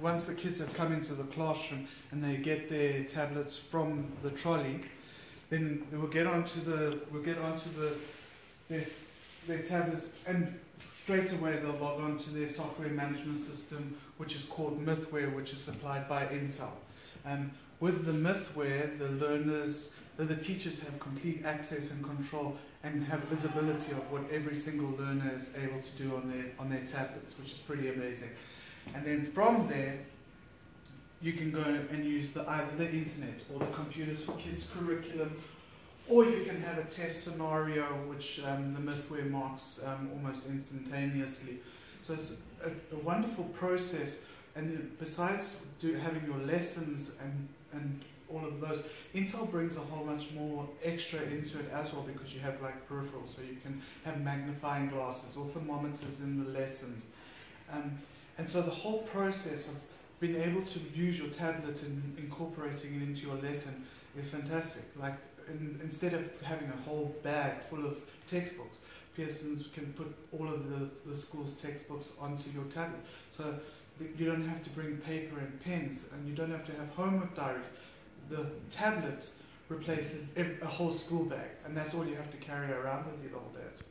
once the kids have come into the classroom and they get their tablets from the trolley, then we'll get onto the we'll get onto the their, their tablets and straight away they'll log on to their software management system, which is called Mythware, which is supplied by Intel. Um, with the Mythware, the learners, the, the teachers have complete access and control and have visibility of what every single learner is able to do on their on their tablets, which is pretty amazing. And then from there, you can go and use the, either the internet or the computers for kids curriculum, or you can have a test scenario which um, the Mythware marks um, almost instantaneously. So it's a, a wonderful process. And besides do, having your lessons and, and all of those, Intel brings a whole bunch more extra into it as well because you have like peripherals, so you can have magnifying glasses or thermometers in the lessons. Um, and so the whole process of being able to use your tablet and incorporating it into your lesson is fantastic. Like in, instead of having a whole bag full of textbooks, Pearson's can put all of the, the school's textbooks onto your tablet. So you don't have to bring paper and pens, and you don't have to have homework diaries. The tablet replaces a whole school bag, and that's all you have to carry around with you the whole day.